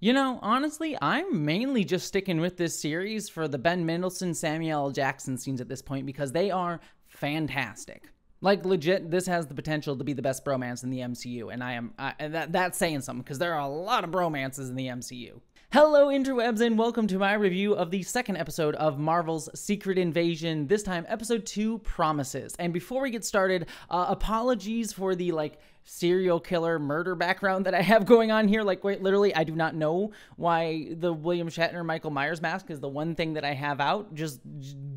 You know, honestly, I'm mainly just sticking with this series for the Ben Mendelsohn, Samuel L. Jackson scenes at this point because they are fantastic. Like legit, this has the potential to be the best bromance in the MCU, and I am I, that that's saying something because there are a lot of bromances in the MCU. Hello, interwebs, and welcome to my review of the second episode of Marvel's Secret Invasion. This time, episode two, Promises. And before we get started, uh, apologies for the like serial killer murder background that I have going on here. Like, wait, literally, I do not know why the William Shatner Michael Myers mask is the one thing that I have out. Just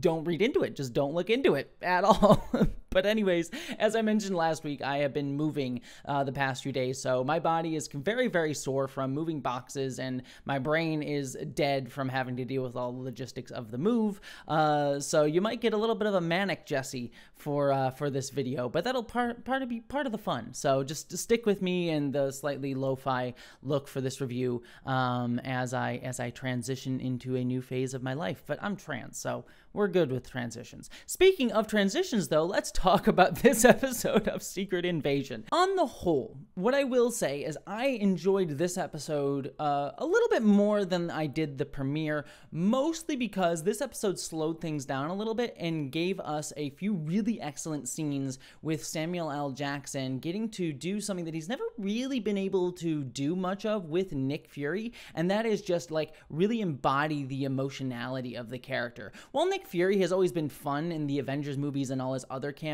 don't read into it. Just don't look into it at all. but anyways, as I mentioned last week, I have been moving uh, the past few days, so my body is very, very sore from moving boxes, and my brain is dead from having to deal with all the logistics of the move. Uh, so you might get a little bit of a manic Jessie for uh, for this video, but that'll part part of be part of the fun. So just, stick with me and the slightly lo-fi look for this review um, as I as I transition into a new phase of my life. But I'm trans, so we're good with transitions. Speaking of transitions, though, let's talk about this episode of Secret Invasion. On the whole, what I will say is I enjoyed this episode uh, a little bit more than I did the premiere, mostly because this episode slowed things down a little bit and gave us a few really excellent scenes with Samuel L. Jackson getting to do something that he's never really been able to do much of with Nick Fury, and that is just like really embody the emotionality of the character. While Nick Fury has always been fun in the Avengers movies and all his other cameos,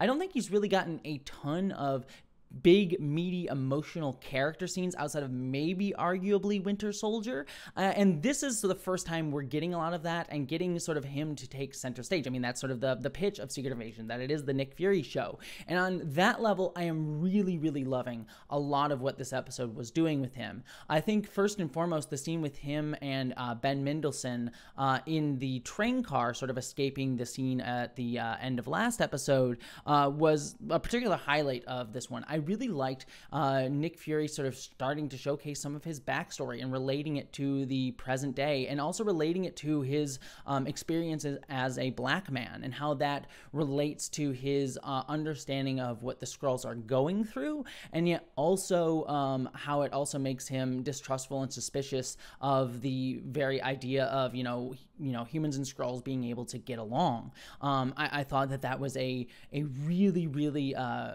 I don't think he's really gotten a ton of big, meaty, emotional character scenes outside of maybe arguably Winter Soldier. Uh, and this is the first time we're getting a lot of that and getting sort of him to take center stage. I mean, that's sort of the, the pitch of Secret Invasion, that it is the Nick Fury show. And on that level, I am really, really loving a lot of what this episode was doing with him. I think first and foremost, the scene with him and uh, Ben Mendelsohn uh, in the train car, sort of escaping the scene at the uh, end of last episode, uh, was a particular highlight of this one. I really liked uh, Nick Fury sort of starting to showcase some of his backstory and relating it to the present day and also relating it to his um, experiences as a black man and how that relates to his uh, understanding of what the Skrulls are going through and yet also um, how it also makes him distrustful and suspicious of the very idea of, you know, you know humans and Skrulls being able to get along. Um, I, I, thought that that was a a really really uh,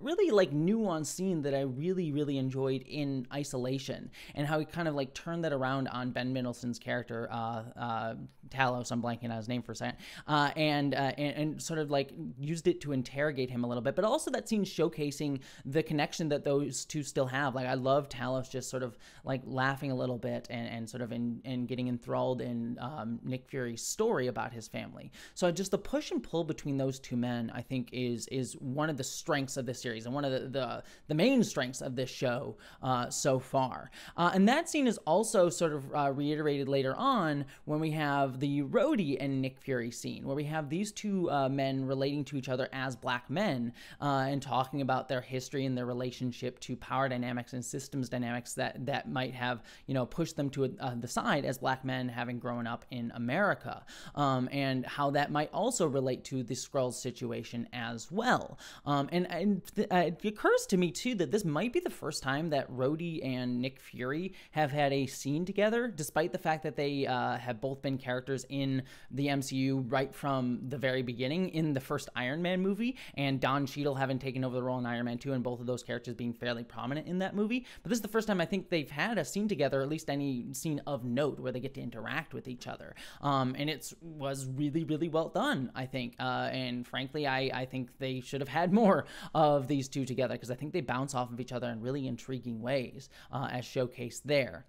really like nuanced scene that I really really enjoyed in isolation and how he kind of like turned that around on Ben Mendelsohn's character uh, uh, Talos. I'm blanking on his name for a second, uh, and, uh, and, and sort of like used it to interrogate him a little bit, but also that scene showcasing the connection that those two still have. Like I love Talos just sort of like laughing a little bit and, and sort of in and getting enthralled in. Um, Nick Fury's story about his family. So just the push and pull between those two men, I think, is is one of the strengths of this series and one of the the, the main strengths of this show uh, so far. Uh, and that scene is also sort of uh, reiterated later on when we have the Rhodey and Nick Fury scene, where we have these two uh, men relating to each other as black men uh, and talking about their history and their relationship to power dynamics and systems dynamics that that might have you know pushed them to uh, the side as black men having grown up in America, um, and how that might also relate to the Skrulls situation as well. Um, and, and uh, it occurs to me too that this might be the first time that Rhodey and Nick Fury have had a scene together, despite the fact that they uh, have both been characters in the MCU right from the very beginning in the first Iron Man movie, and Don Cheadle having taken over the role in Iron Man 2, and both of those characters being fairly prominent in that movie. But this is the first time I think they've had a scene together, at least any scene of note, where they get to interact with each other other. Um, and it was really, really well done, I think. Uh, and frankly, I, I think they should have had more of these two together because I think they bounce off of each other in really intriguing ways, uh, as showcased there.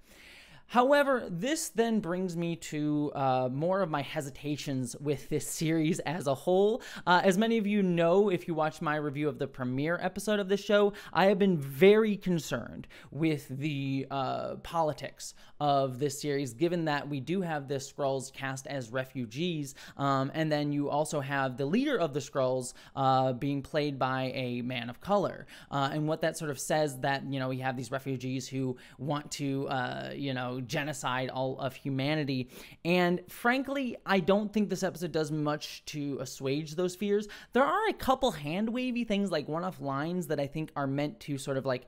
However, this then brings me to uh, more of my hesitations with this series as a whole. Uh, as many of you know, if you watched my review of the premiere episode of this show, I have been very concerned with the uh, politics of this series, given that we do have the Skrulls cast as refugees, um, and then you also have the leader of the Skrulls uh, being played by a man of color. Uh, and what that sort of says that, you know, we have these refugees who want to, uh, you know, genocide all of humanity. And frankly, I don't think this episode does much to assuage those fears. There are a couple hand wavy things, like one off lines that I think are meant to sort of like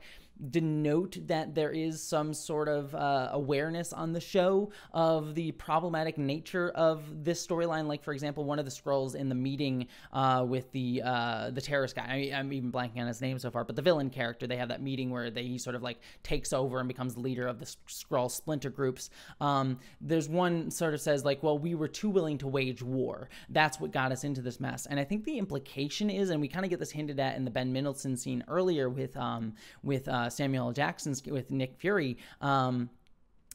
denote that there is some sort of uh, awareness on the show of the problematic nature of this storyline. Like, for example, one of the Skrulls in the meeting uh, with the uh, the terrorist guy. I, am even blanking on his name so far, but the villain character. They have that meeting where they he sort of like takes over and becomes the leader of the Skrull splinter groups. Um, there's one sort of says like, well, we were too willing to wage war. That's what got us into this mess. And I think the implication is, and we kind of get this hinted at in the Ben Mendelsohn scene earlier with um, with uh, Samuel Jackson's with Nick Fury. Um,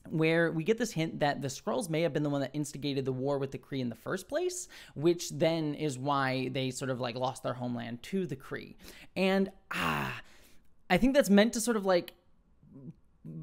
where we get this hint that the Skrulls may have been the one that instigated the war with the Kree in the first place, which then is why they sort of like lost their homeland to the Kree. And ah, I think that's meant to sort of like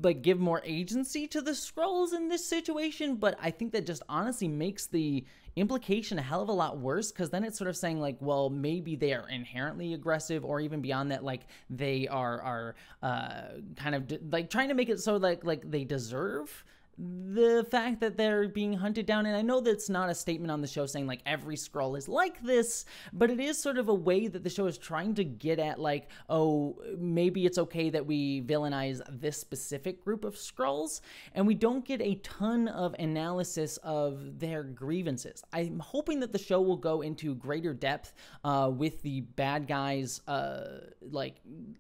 like give more agency to the Skrulls in this situation, but I think that just honestly makes the implication a hell of a lot worse because then it's sort of saying like well maybe they are inherently aggressive or even beyond that like they are are uh, kind of like trying to make it so like like they deserve the fact that they're being hunted down and i know that's not a statement on the show saying like every Skrull is like this but it is sort of a way that the show is trying to get at like oh maybe it's okay that we villainize this specific group of Skrulls and we don't get a ton of analysis of their grievances. I'm hoping that the show will go into greater depth uh, with the bad guys uh, like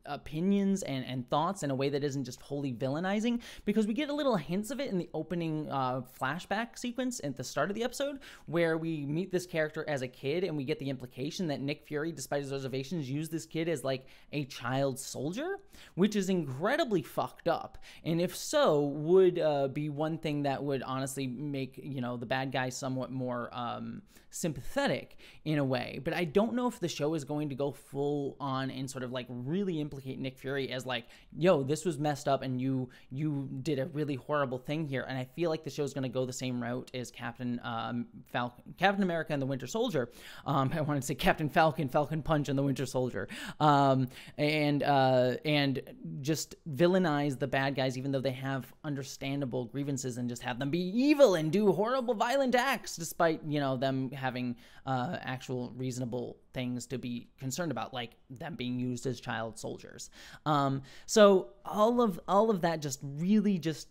opinions and, and thoughts in a way that isn't just wholly villainizing because we get a little hints of it in opening uh, flashback sequence at the start of the episode where we meet this character as a kid and we get the implication that Nick Fury, despite his reservations, used this kid as like a child soldier, which is incredibly fucked up. And if so, would uh, be one thing that would honestly make you know the bad guy somewhat more um, sympathetic in a way. But I don't know if the show is going to go full on and sort of like really implicate Nick Fury as like, yo, this was messed up and you you did a really horrible thing here. And I feel like the show is going to go the same route as Captain um, Falcon, Captain America and the Winter Soldier. Um, I wanted to say Captain Falcon, Falcon Punch, and the Winter Soldier, um, and uh, and just villainize the bad guys, even though they have understandable grievances, and just have them be evil and do horrible, violent acts, despite you know them having uh, actual reasonable things to be concerned about, like them being used as child soldiers. Um, so all of all of that just really just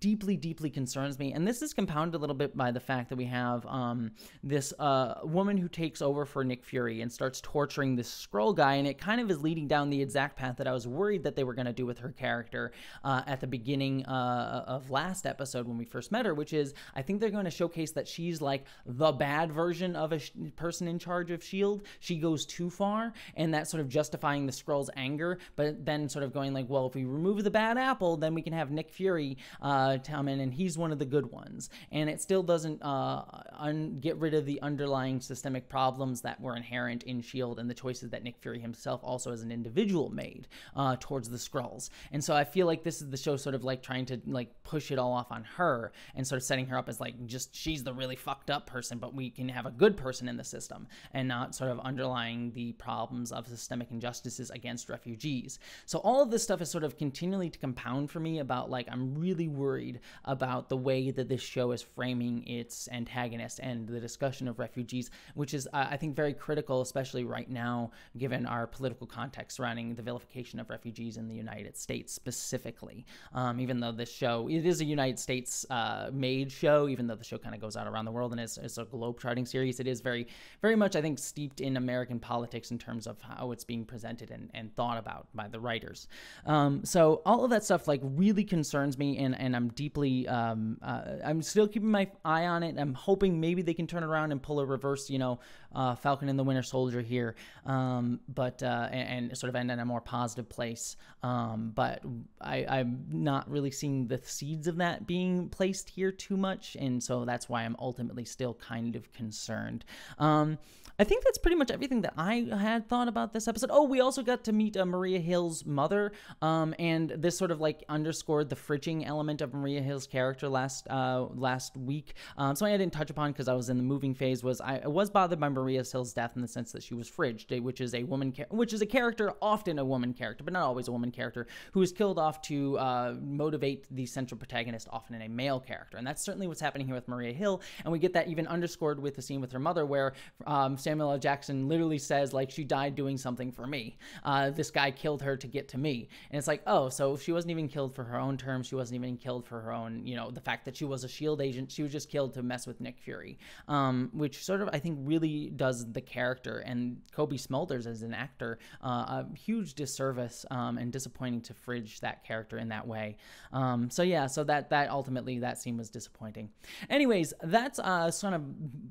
deeply, deeply concerns me. And this is compounded a little bit by the fact that we have um, this uh, woman who takes over for Nick Fury and starts torturing this Skrull guy. And it kind of is leading down the exact path that I was worried that they were going to do with her character uh, at the beginning uh, of last episode when we first met her, which is I think they're going to showcase that she's like the bad version of a sh- person in charge of S.H.I.E.L.D. She goes too far, and that's sort of justifying the Skrull's anger, but then sort of going like, well, if we remove the bad apple, then we can have Nick Fury uh, come and he's one of the good ones. And it still doesn't uh, un- get rid of the underlying systemic problems that were inherent in Shield and the choices that Nick Fury himself, also as an individual, made uh, towards the Skrulls. And so I feel like this is the show sort of like trying to like push it all off on her and sort of setting her up as like just she's the really fucked up person, but we can have a good person in the system and not sort of underlying the problems of systemic injustices against refugees. So all of this stuff is sort of continually to compound for me about like I'm really worried about the way that this show is framing its antagonist and the discussion of refugees, which is, uh, I think, very critical, especially right now, given our political context surrounding the vilification of refugees in the United States specifically. Um, even though this show, it is a United States uh, made show, even though the show kind of goes out around the world and is, is a globe charting series, it is very, very much, I think, steeped in American politics in terms of how it's being presented and, and thought about by the writers. Um, so all of that stuff like really concerns me, and, and I'm deeply, um, uh, I'm still keeping my eye on it. I'm hoping maybe they can turn around and pull a reverse, you know, uh, Falcon and the Winter Soldier here, um, but uh, and, and, sort of end in a more positive place. Um, but I, I'm not really seeing the seeds of that being placed here too much, and so that's why I'm ultimately still kind of concerned. Um, I think that's pretty much everything that I had thought about this episode. Oh, we also got to meet uh, Maria Hill's mother, um, and this sort of like underscored the fridging element of Maria Hill's character last uh, last week. Um, something I didn't touch upon because I was in the moving phase was I was bothered by Maria Hill's death in the sense that she was fridged, which is a woman, which is a character often a woman character, but not always a woman character who is killed off to uh, motivate the central protagonist, often in a male character, and that's certainly what's happening here with Maria Hill, and we get that even underscored with the scene with her mother where um, Samuel L. Jackson literally says like she died doing something for me. Uh, this guy killed her to get to me, and it's like oh, so if she wasn't even killed for her own terms, she wasn't even killed for her own, you know, the fact that she was a Shield agent, she was just killed to mess with Nick Fury, um, which sort of I think really does the character and Cobie Smulders as an actor uh, a huge disservice um, and disappointing to fridge that character in that way. Um, so yeah, so that that ultimately that scene was disappointing. Anyways, that's uh, sort of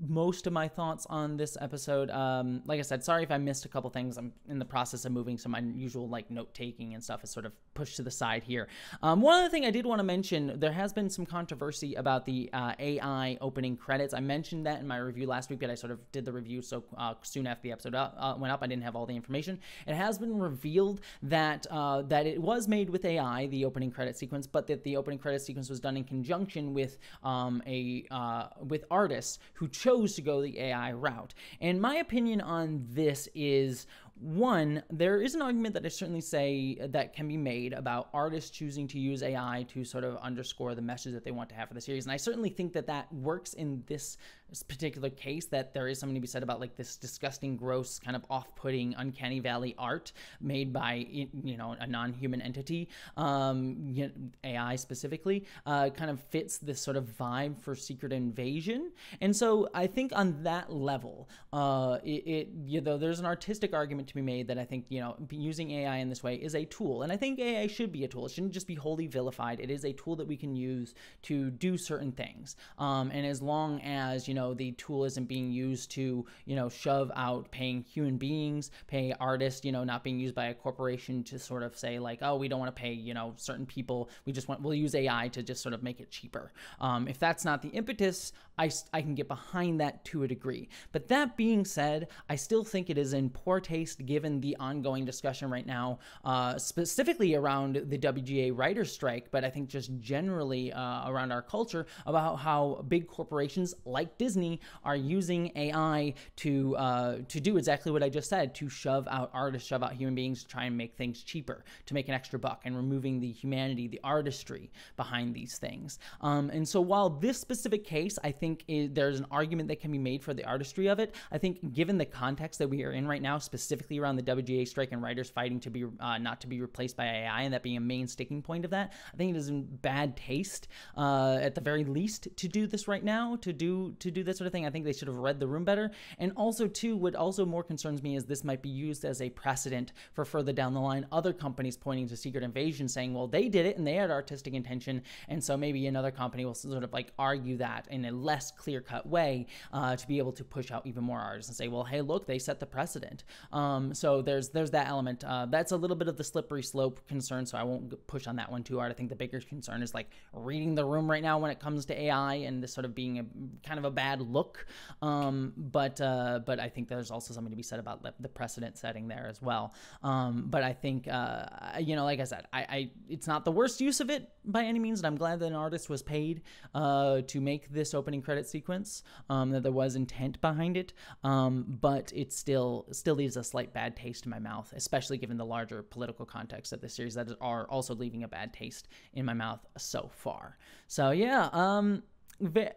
most of my thoughts on this episode. Um, like I said, sorry if I missed a couple things. I'm in the process of moving some unusual like note taking and stuff is sort of pushed to the side here. Um, one other thing I did want to mention, there has been some controversy about the uh, AI opening credits. I mentioned that in my review last week, but I sort of did the review so uh, soon after the episode up, uh, went up, I didn't have all the information. It has been revealed that uh, that it was made with AI, the opening credit sequence, but that the opening credit sequence was done in conjunction with um, a uh, with artists who chose to go the AI route. And my opinion on this is one, there is an argument that I certainly say that can be made about artists choosing to use AI to sort of underscore the message that they want to have for the series. And I certainly think that that works in this particular case, that there is something to be said about like this disgusting, gross, kind of off putting, uncanny valley art made by, you know, a non human entity, um, AI specifically, uh, kind of fits this sort of vibe for Secret Invasion. And so I think on that level, uh, it, it you know, there's an artistic argument to be made that I think, you know, using AI in this way is a tool. And I think AI should be a tool. It shouldn't just be wholly vilified. It is a tool that we can use to do certain things. Um, and as long as, you know, the tool isn't being used to, you know, shove out paying human beings, pay artists, you know, not being used by a corporation to sort of say like, oh, we don't want to pay, you know, certain people. We just want, we'll use AI to just sort of make it cheaper. Um, if that's not the impetus, I, I can get behind that to a degree. But that being said, I still think it is in poor taste given the ongoing discussion right now, uh, specifically around the WGA writer's strike, but I think just generally uh, around our culture about how big corporations like Disney are using AI to uh, to do exactly what I just said, to shove out artists, shove out human beings, to try and make things cheaper, to make an extra buck, and removing the humanity, the artistry behind these things. Um, and so while this specific case, I think is, there's an argument that can be made for the artistry of it, I think given the context that we are in right now, specifically specifically around the WGA strike and writers fighting to be uh, not to be replaced by AI, and that being a main sticking point of that. I think it is in bad taste, uh, at the very least, to do this right now, to do to do this sort of thing. I think they should have read the room better. And also, too, what also more concerns me is this might be used as a precedent for further down the line other companies pointing to Secret Invasion, saying, "Well, they did it and they had artistic intention," and so maybe another company will sort of like argue that in a less clear cut way uh, to be able to push out even more artists and say, "Well, hey, look, they set the precedent." Um, so there's there's that element. Uh, that's a little bit of the slippery slope concern. So I won't push on that one too hard. I think the bigger concern is like reading the room right now when it comes to AI and this sort of being a kind of a bad look. Um, but uh, but I think there's also something to be said about the precedent setting there as well. Um, but I think uh, you know, like I said, I, I, it's not the worst use of it by any means, and I'm glad that an artist was paid uh, to make this opening credit sequence. Um, that there was intent behind it, um, but it still still leaves a slight bad taste in my mouth, especially given the larger political context of the series that are also leaving a bad taste in my mouth so far. So yeah, um,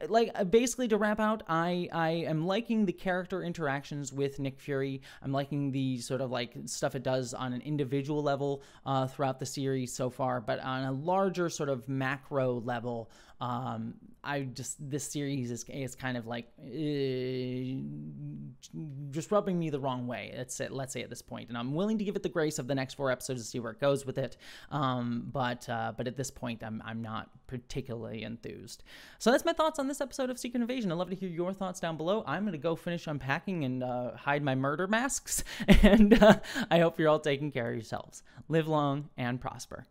like uh, basically to wrap out i i am liking the character interactions with nick fury. I'm liking the sort of like stuff it does on an individual level uh, throughout the series so far but on a larger sort of macro level um, I just this series is is kind of like uh, just rubbing me the wrong way. Let's let's say at this point, and I'm willing to give it the grace of the next four episodes to see where it goes with it. Um, but uh, but at this point, I'm I'm not particularly enthused. So that's my thoughts on this episode of Secret Invasion. I'd love to hear your thoughts down below. I'm gonna go finish unpacking and uh, hide my murder masks, and uh, I hope you're all taking care of yourselves. Live long and prosper.